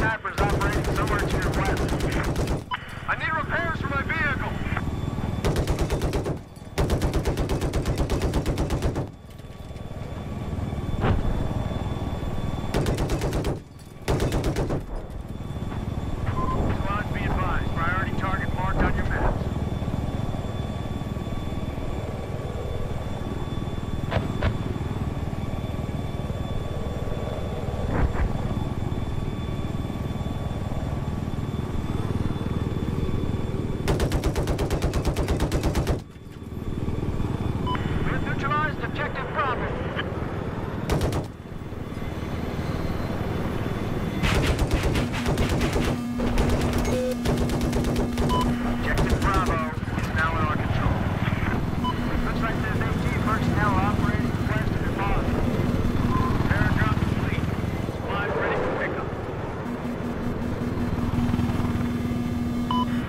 attackers operating somewhere to your west. I need repairs!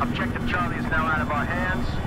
Objective Charlie is now out of our hands.